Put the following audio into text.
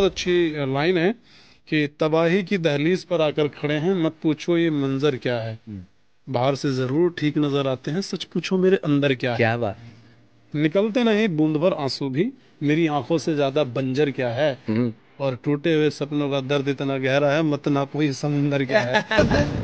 बहुत अच्छी लाइन है कि तबाही की दहलीज पर आकर खड़े हैं मत पूछो ये मंजर क्या है। हम्म। बाहर से ज़रूर ठीक नज़र आते हैं सच पूछो मेरे अंदर क्या है। क्या बात। निकलते नहीं बूंद भर आँसू भी मेरी आँखों से ज़्यादा बंजर क्या है। हम्म। और टूटे हुए सपनों का दर्द इतना गहरा है मत ना कोई समुंदर क्या है।